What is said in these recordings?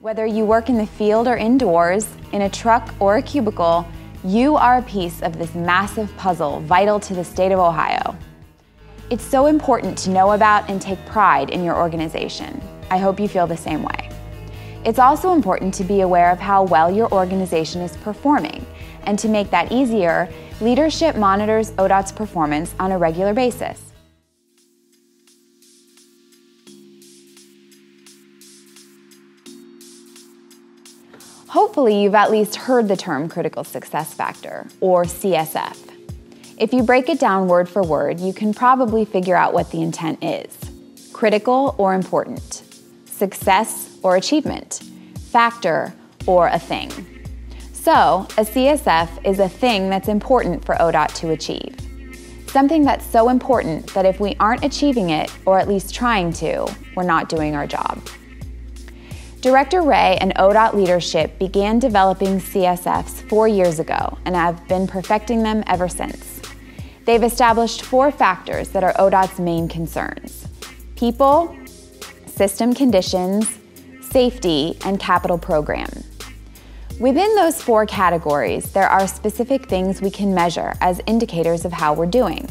Whether you work in the field or indoors, in a truck or a cubicle, you are a piece of this massive puzzle vital to the state of Ohio. It's so important to know about and take pride in your organization. I hope you feel the same way. It's also important to be aware of how well your organization is performing, and to make that easier, leadership monitors ODOT's performance on a regular basis. Hopefully, you've at least heard the term critical success factor, or CSF. If you break it down word for word, you can probably figure out what the intent is critical or important, success or achievement, factor or a thing. So, a CSF is a thing that's important for ODOT to achieve. Something that's so important that if we aren't achieving it, or at least trying to, we're not doing our job. Director Wray and ODOT leadership began developing CSFs four years ago and have been perfecting them ever since. They've established four factors that are ODOT's main concerns people, system conditions, safety, and capital program. Within those four categories, there are specific things we can measure as indicators of how we're doing.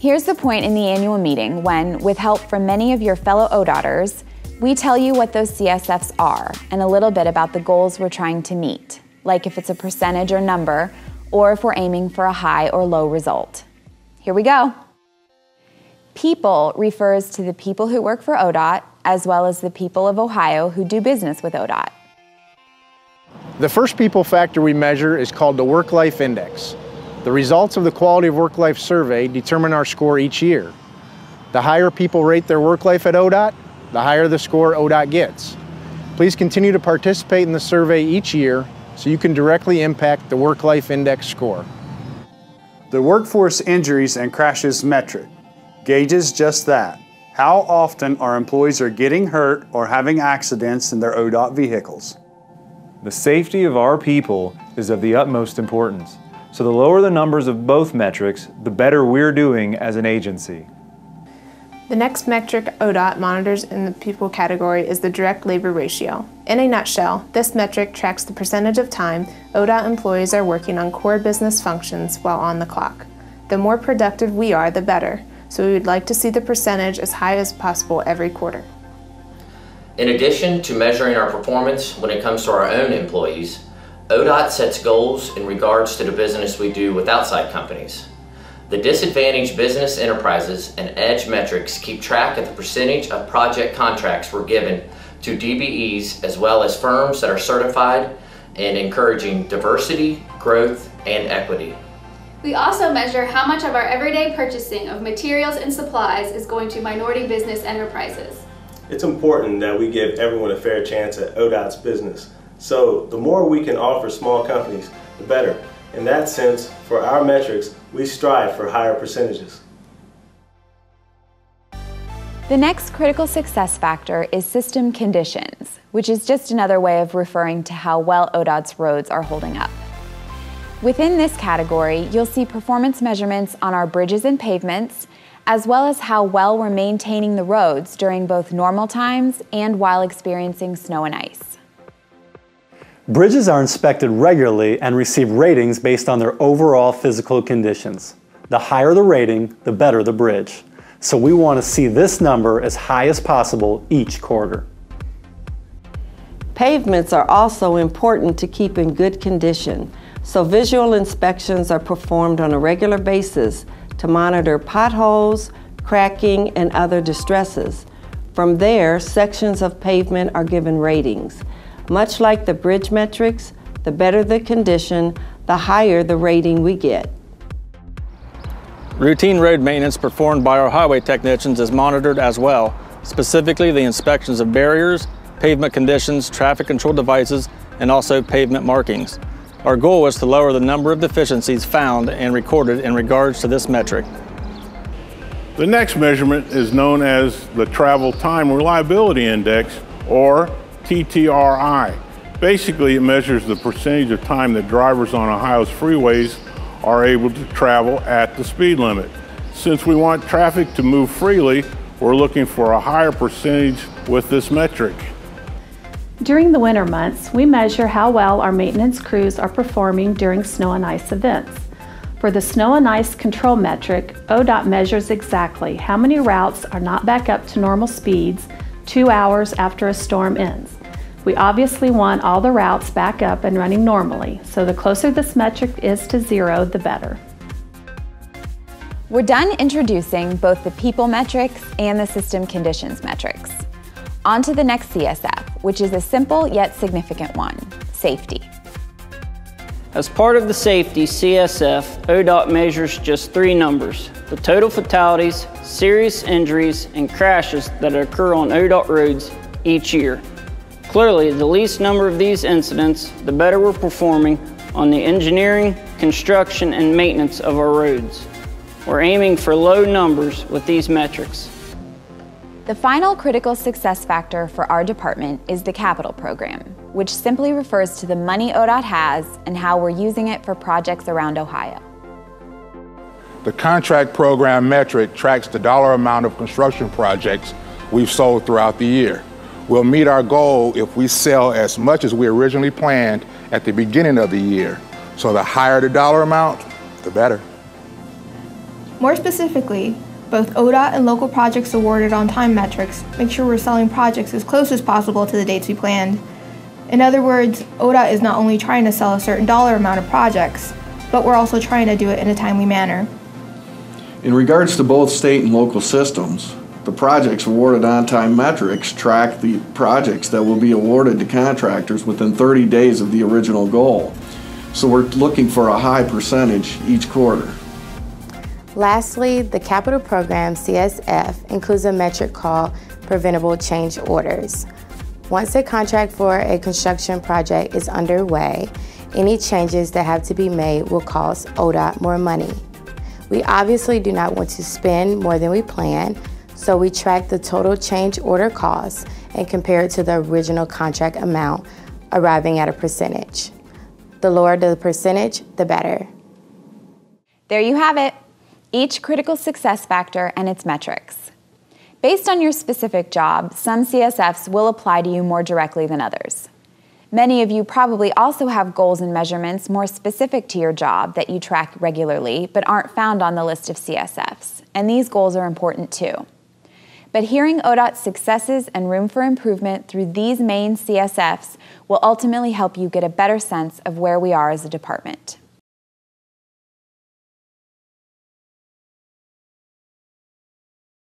Here's the point in the annual meeting when, with help from many of your fellow ODOTers, we tell you what those CSFs are and a little bit about the goals we're trying to meet, like if it's a percentage or number, or if we're aiming for a high or low result. Here we go. People refers to the people who work for ODOT, as well as the people of Ohio who do business with ODOT. The first people factor we measure is called the Work-Life Index. The results of the Quality of Work-Life Survey determine our score each year. The higher people rate their work life at ODOT, the higher the score ODOT gets. Please continue to participate in the survey each year so you can directly impact the Work-Life Index score. The Workforce Injuries and Crashes metric gauges just that. How often our employees are getting hurt or having accidents in their ODOT vehicles. The safety of our people is of the utmost importance. So the lower the numbers of both metrics, the better we're doing as an agency. The next metric ODOT monitors in the people category is the direct labor ratio. In a nutshell, this metric tracks the percentage of time ODOT employees are working on core business functions while on the clock. The more productive we are, the better, so we would like to see the percentage as high as possible every quarter. In addition to measuring our performance when it comes to our own employees, ODOT sets goals in regards to the business we do with outside companies. The disadvantaged business enterprises and EDGE metrics keep track of the percentage of project contracts we're given to DBEs as well as firms that are certified in encouraging diversity, growth, and equity. We also measure how much of our everyday purchasing of materials and supplies is going to minority business enterprises. It's important that we give everyone a fair chance at ODOT's business. So the more we can offer small companies, the better. In that sense, for our metrics, we strive for higher percentages. The next critical success factor is system conditions, which is just another way of referring to how well ODOT's roads are holding up. Within this category, you'll see performance measurements on our bridges and pavements, as well as how well we're maintaining the roads during both normal times and while experiencing snow and ice. Bridges are inspected regularly and receive ratings based on their overall physical conditions. The higher the rating, the better the bridge. So we want to see this number as high as possible each quarter. Pavements are also important to keep in good condition, so visual inspections are performed on a regular basis to monitor potholes, cracking, and other distresses. From there, sections of pavement are given ratings. Much like the bridge metrics, the better the condition, the higher the rating we get. Routine road maintenance performed by our highway technicians is monitored as well, specifically the inspections of barriers, pavement conditions, traffic control devices, and also pavement markings. Our goal is to lower the number of deficiencies found and recorded in regards to this metric. The next measurement is known as the Travel Time Reliability Index, or TTRI. Basically, it measures the percentage of time that drivers on Ohio's freeways are able to travel at the speed limit. Since we want traffic to move freely, we're looking for a higher percentage with this metric. During the winter months, we measure how well our maintenance crews are performing during snow and ice events. For the snow and ice control metric, ODOT measures exactly how many routes are not back up to normal speeds two hours after a storm ends. We obviously want all the routes back up and running normally, so the closer this metric is to zero, the better. We're done introducing both the people metrics and the system conditions metrics. On to the next CSF, which is a simple yet significant one, safety. As part of the safety CSF, ODOT measures just three numbers, the total fatalities, serious injuries, and crashes that occur on ODOT roads each year. Clearly, the least number of these incidents, the better we're performing on the engineering, construction, and maintenance of our roads. We're aiming for low numbers with these metrics. The final critical success factor for our department is the capital program, which simply refers to the money ODOT has and how we're using it for projects around Ohio. The contract program metric tracks the dollar amount of construction projects we've sold throughout the year will meet our goal if we sell as much as we originally planned at the beginning of the year. So the higher the dollar amount, the better. More specifically, both ODOT and local projects awarded on time metrics make sure we're selling projects as close as possible to the dates we planned. In other words, ODOT is not only trying to sell a certain dollar amount of projects, but we're also trying to do it in a timely manner. In regards to both state and local systems, the projects awarded on-time metrics track the projects that will be awarded to contractors within 30 days of the original goal. So we're looking for a high percentage each quarter. Lastly, the capital program CSF includes a metric called preventable change orders. Once a contract for a construction project is underway, any changes that have to be made will cost ODOT more money. We obviously do not want to spend more than we plan, so we track the total change order cost and compare it to the original contract amount, arriving at a percentage. The lower the percentage, the better. There you have it, each critical success factor and its metrics. Based on your specific job, some CSFs will apply to you more directly than others. Many of you probably also have goals and measurements more specific to your job that you track regularly but aren't found on the list of CSFs, and these goals are important too. But hearing ODOT's successes and room for improvement through these main CSFs will ultimately help you get a better sense of where we are as a department.